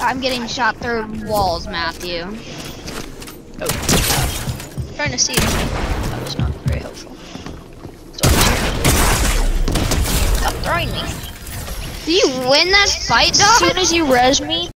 I'm getting shot through walls, Matthew. Oh. trying to see if that was not very helpful. Stop, throwing me. Do you win that fight, As soon as you res me,